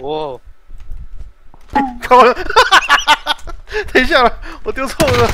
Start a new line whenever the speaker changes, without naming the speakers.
哦，
看了，哈哈哈，等一下了，我丢错了。